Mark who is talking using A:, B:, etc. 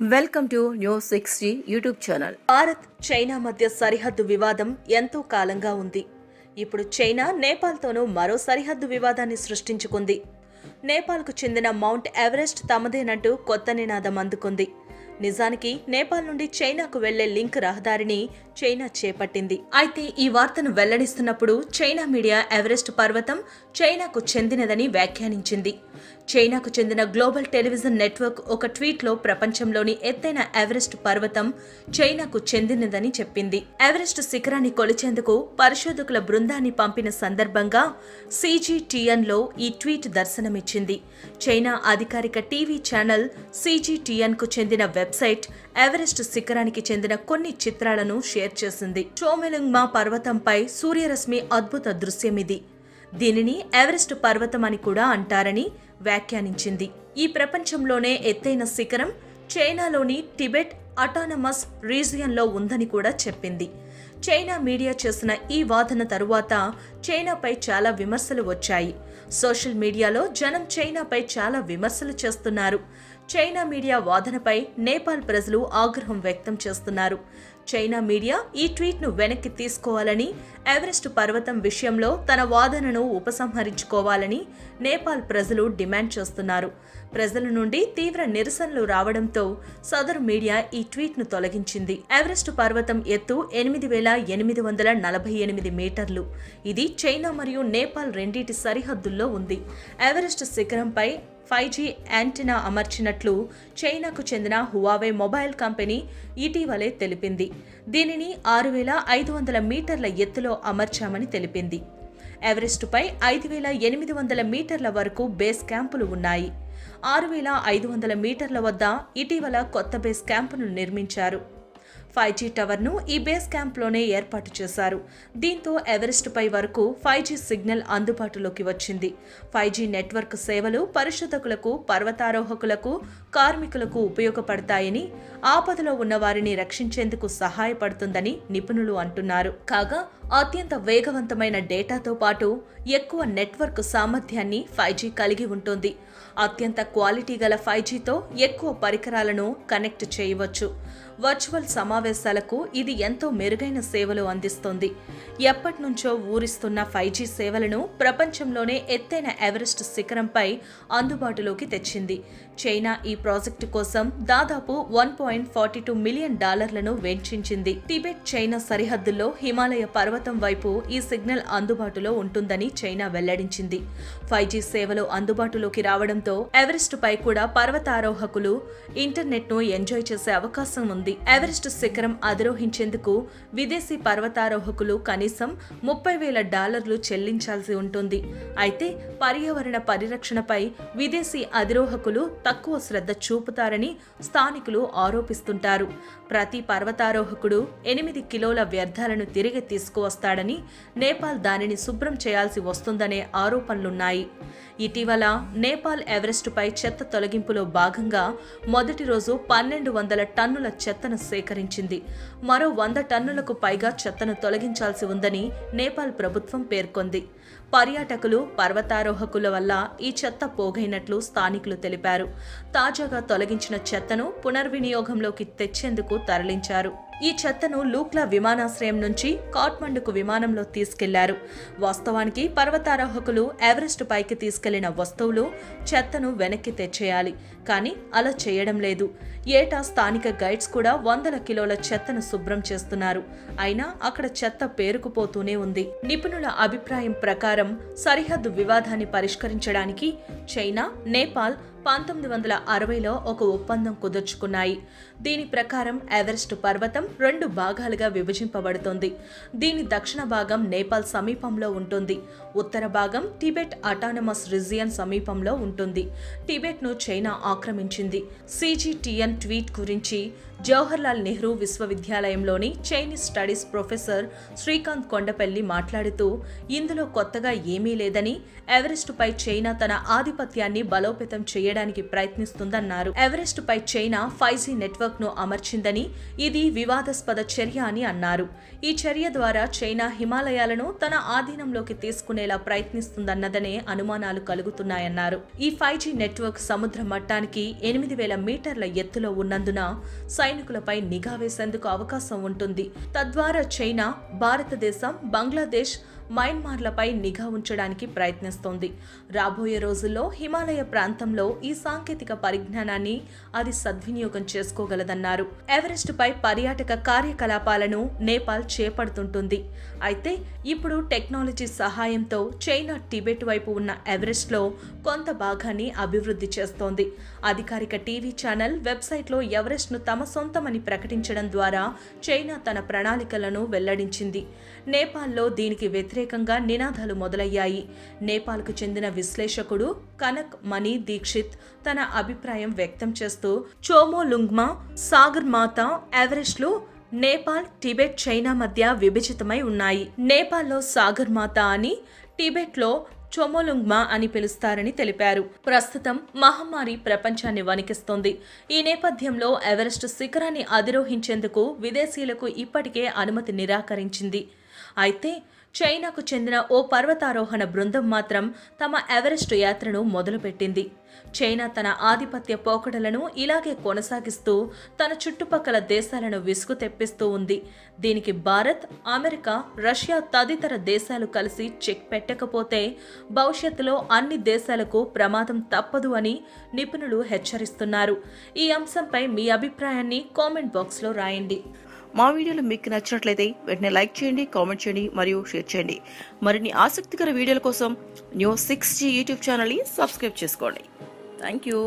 A: Welcome to new sixty YouTube channel.
B: Bharat China మధ్య సరిహద్దు వివాదం ఎంతో కాలంగా ఉంది. ఇప్పుడు చైనా నేపాల్తోనూ మరో సరిహద్దు వివాదాన్ని సృష్టించుకుంది. నేపాల్కు చెందిన మౌంట్ ఎవరెస్ట్ తమదేనంటూ కొత్త నినాదం అందుకుంది. నిజానికి నేపాల్ నుండి చైనాకు వెళ్ళే లింక్ రహదారిని చైనా చేపట్టింది. అయితే ఈ వార్తను వెల్లడిస్తున్నప్పుడు చైనా మీడియా ఎవరెస్ట్ పర్వతం చైనాకు చెందినదని వ్యాఖ్యానించింది. చైనాకు చెందిన గ్లోబల్ టెలివిజన్ నెట్వర్క్ ఒక ట్వీట్లో ప్రపంచంలోని ఎత్తైన ఎవరెస్ట్ పర్వతం చైనాకు చెందినదని చెప్పింది. ఎవరెస్ట్ శిఖరాన్ని కొలిచేందుకు పరిశోధకుల బృందాన్ని పంపిన సందర్భంగా సీజీటీఎన్లో ఈ ట్వీట్ దర్శనమిచ్చింది. చైనా అధికారిక టీవీ ఛానల్ సీజీటీఎన్కు చెందిన వెబ్సైట్ ఎవరెస్ట్ శిఖరానికి చెందిన కొన్ని చిత్రాలను షేర్ చేసింది. చోమెలుంగ్మా పర్వతంపై సూర్యరశ్మి అద్భుత దృశ్యం ఇది దీనిని ఎవరెస్ట్ పర్వతం అని కూడా అంటారని వ్యాఖ్యానించింది. ఈ ప్రపంచంలోనే ఎత్తైన శిఖరం చైనాలోని టిబెట్ అటానమస్ రీజియన్లో ఉందని కూడా చెప్పింది. చైనా మీడియా చేసిన ఈ వాదన తరువాత చైనాపై చాలా విమర్శలు వచ్చాయి. సోషల్ మీడియాలో జనం చైనాపై చాలా విమర్శలు చేస్తున్నారు. చైనా మీడియా వాదనపై నేపాల్ ప్రజలు ఆగ్రహం వ్యక్తం చేస్తున్నారు. చైనా మీడియా ఈ ట్వీట్ను వెనక్కి తీసుకోవాలని ఎవరెస్ట్ పర్వతం విషయంలో తన వాదనను ఉపసంహరించుకోవాలని నేపాల్ ప్రజలు డిమాండ్ చేస్తున్నారు. ప్రజల నుండి తీవ్ర నిరసనలు రావడంతో సదరు మీడియా ఈ ట్వీట్ను తొలగించింది. ఎవరెస్ట్ పర్వతం ఎత్తు ఎనిమిది వేల ఎనిమిది వందల నలభై ఎనిమిది మీటర్లు. ఇది చైనా మరియు నేపాల్ రెండింటి సరిహద్దుల్లో ఉంది. ఎవరెస్ట్ శిఖరంపై ఫైవ్ జీ యాంటెనా అమర్చినట్లు చైనాకు చెందిన హువావే మొబైల్ కంపెనీ ఇటీవలే తెలిపింది. దీనిని ఆరు వేల ఐదు వందల మీటర్ల ఎత్తులో అమర్చామని తెలిపింది. ఎవరెస్టుపై ఐదు వేల ఎనిమిది వందల మీటర్ల వరకు బేస్ క్యాంపులు ఉన్నాయి. ఆరు వేల ఐదు వందల మీటర్ల వద్ద ఇటీవల కొత్త బేస్ క్యాంపును నిర్మించారు. ఫైవ్ జీ టవర్ను ఈ బేస్ క్యాంప్లోనే ఏర్పాటు చేశారు. దీంతో ఎవరెస్ట్పై వరకు ఫైవ్ జీ సిగ్నల్ అందుబాటులోకి వచ్చింది. ఫైవ్ జీ నెట్వర్క్ సేవలు పరిశోధకులకు పర్వతారోహకులకు కార్మికులకు ఉపయోగపడతాయని ఆపదలో ఉన్న వారిని రక్షించేందుకు సహాయపడుతుందని నిపుణులు అంటున్నారు. కాగా అత్యంత వేగవంతమైన డేటాతో పాటు ఎక్కువ నెట్వర్క్ సామర్థ్యాన్ని ఫైవ్ జీ కలిగి ఉంటుంది. అత్యంత క్వాలిటీ గల ఫైవ్ జీతో ఎక్కువ పరికరాలను కనెక్ట్ చేయవచ్చు. వర్చువల్ సమావేశాలకు ఇది ఎంతో మెరుగైన సేవలు అందిస్తోంది. ఎప్పటినుంచో ఊరిస్తున్న ఫైవ్ జీ సేవలను ప్రపంచంలోనే ఎత్తైన ఎవరెస్ట్ శిఖరంపై అందుబాటులోకి తెచ్చింది. చైనా ఈ ప్రాజెక్టు కోసం దాదాపు one point forty two million డాలర్లను వెచ్చించింది. టిబెట్ చైనా సరిహద్దుల్లో హిమాలయ పర్వతం వైపు ఈ సిగ్నల్ అందుబాటులో ఉంటుందని చైనా వెల్లడించింది. ఫైవ్ జీ సేవలు అందుబాటులోకి రావడంతో ఎవరెస్ట్ పై కూడా పర్వతారోహకులు ఇంటర్నెట్ను ఎంజాయ్ చేసే అవకాశం ఉంది. ఎవరెస్ట్ శిఖరం అధిరోహించేందుకు విదేశీ పర్వతారోహకులు కనీసం ముప్పై వేల డాలర్లు చెల్లించాల్సి ఉంటుంది. అయితే పర్యావరణ పరిరక్షణపై విదేశీ అధిరోహకులు తక్కువ శ్రద్ధ చూపుతారని స్థానికులు ఆరోపిస్తుంటారు. ప్రతి పర్వతారోహకుడు ఎనిమిది కిలోల వ్యర్థాలను తిరిగి తీసుకువస్తాడని నేపాల్ దానిని శుభ్రం చేయాల్సి వస్తుందనే ఆరోపణలున్నాయి. ఇటీవల నేపాల్ ఎవరెస్టుపై చెత్త తొలగింపులో భాగంగా మొదటి రోజు పన్నెండు వందల టన్నుల చెత్తను సేకరించింది మరో వంద టన్నులకు పైగా చెత్తను తొలగించాల్సి ఉందని నేపాల్ ప్రభుత్వం పేర్కొంది. పర్యాటకులు పర్వతారోహకుల వల్ల ఈ చెత్త పోగైనట్లు స్థానికులు తెలిపారు. తాజాగా తొలగించిన చెత్తను పునర్వినియోగంలోకి తెచ్చేందుకు తరలించారు. ఈ చెత్తను లూక్లా విమానాశ్రయం నుంచి కాట్మండుకు విమానంలో తీసుకెళ్ళారు. వాస్తవానికి పర్వతారోహకులు ఎవరెస్ట్ పైకి తీసుకెళ్ళిన వస్తువులు చెత్తను వెనక్కి తెచ్చేయాలి. కానీ అలా చేయడం లేదు. ఏటా స్థానిక గైడ్స్ కూడా వందల కిలోల చెత్తను శుభ్రం చేస్తున్నారు. అయినా అక్కడ చెత్త పేరుకుపోతూనే ఉంది. నిపుణుల అభిప్రాయం ప్రకారం సరిహద్దు వివాదాన్ని పరిష్కరించడానికి చైనా నేపాల్ పంతొమ్మిది వందల అరవైలో ఒక ఒప్పందం కుదుర్చుకున్నాయి. దీని ప్రకారం ఎవరెస్ట్ పర్వతం రెండు భాగాలుగా విభజింపబడుతుంది. దీని దక్షిణ భాగం నేపాల్ సమీపంలో ఉంటుంది. ఉత్తర భాగం టిబెట్ అటానమస్ రిజియన్ సమీపంలో ఉంటుంది. టిబెట్ను చైనా ఆక్రమించింది. సీజీటీఎన్ ట్వీట్ గురించి Jawaharlal Nehru విశ్వవిద్యాలయంలోని Chinese studies professor Srikanth Kondapalli మాట్లాడుతూ ఇందులో కొత్తగా ఏమీ లేదని ఎవరెస్టుపై చైనా తన ఆధిపత్యాన్ని బలోపేతం చేయడం చేయడానికి ప్రయత్నిస్తుందన్నారు. ఎవరెస్ట్ పై చైనా ఫైవ్ జీ నెట్వర్క్ను అమర్చిందని ఇది వివాదాస్పద చర్య అని అన్నారు. ఈ చర్య ద్వారా చైనా హిమాలయాలను తన ఆధీనంలోకి తీసుకునేలా ప్రయత్నిస్తుందన్నదనే అనుమానాలు కలుగుతున్నాయన్నారు. ఈ ఫైవ్ జీ నెట్వర్క్ సముద్ర మట్టానికి ఎనిమిది వేల మీటర్ల ఎత్తులో ఉన్నందున సైనికులపై నిఘా వేసేందుకు అవకాశం ఉంటుంది. తద్వారా చైనా భారతదేశం బంగ్లాదేశ్ మయన్మార్లపై నిఘా ఉంచడానికి ప్రయత్నిస్తోంది. రాబోయే రోజుల్లో హిమాలయ ప్రాంతంలో ఈ సాంకేతిక పరిజ్ఞానాన్ని అది సద్వినియోగం చేసుకోగలదన్నారు. ఎవరెస్ట్పై పర్యాటక కార్యకలాపాలను నేపాల్ చేపడుతుంటుంది. అయితే ఇప్పుడు టెక్నాలజీ సహాయంతో చైనా టిబెట్ వైపు ఉన్న ఎవరెస్ట్లో కొంత భాగాన్ని అభివృద్ధి చేస్తోంది. అధికారిక టీవీ ఛానల్ వెబ్సైట్లో ఎవరెస్ట్ను తమ సొంతమని ప్రకటించడం ద్వారా చైనా తన ప్రణాళికలను వెల్లడించింది. నేపాల్లో దీనికి వ్యతిరేకంగా నినాదాలు మొదలయ్యాయి. నేపాల్కు చెందిన విశ్లేషకుడు కనక్ మణి దీక్షిత్ తన అభిప్రాయం వ్యక్తం చేస్తూ చోమో లుంగ్మా సాగర్ మాత ఎవరెస్ట్లు నేపాల్ టిబెట్ చైనా మధ్య విభజితమై ఉన్నాయి. నేపాల్లో సాగర్ మాత అని టిబెట్లో చొమోలుంగ్మా అని పిలుస్తారని తెలిపారు. ప్రస్తుతం మహమ్మారి ప్రపంచాన్ని వణికిస్తోంది. ఈ నేపథ్యంలో ఎవరెస్ట్ శిఖరాన్ని అధిరోహించేందుకు విదేశీయులకు ఇప్పటికే అనుమతి నిరాకరించింది. అయితే చైనాకు చెందిన ఓ పర్వతారోహణ బృందం మాత్రం తమ ఎవరెస్ట్ యాత్రను మొదలుపెట్టింది. చైనా తన ఆధిపత్య పోకడలను ఇలాగే కొనసాగిస్తూ తన చుట్టుపక్కల దేశాలను విసుగు తెప్పిస్తూ ఉంది. దీనికి భారత్ అమెరికా రష్యా తదితర దేశాలు కలిసి చెక్ పెట్టకపోతే భవిష్యత్తులో అన్ని దేశాలకు ప్రమాదం తప్పదు అని నిపుణులు హెచ్చరిస్తున్నారు. ఈ అంశంపై మీ అభిప్రాయాన్ని కామెంట్ బాక్స్లో రాయండి.
A: మా వీడియోలు మీకు నచ్చినట్లయితే వెంటనే లైక్ చేయండి కామెంట్ చేయండి మరియు షేర్ చేయండి. మరిన్ని ఆసక్తికర వీడియోల కోసం న్యూ సిక్స్ జీ యూట్యూబ్ ఛానల్ని సబ్స్క్రైబ్ చేసుకోండి. Thank you.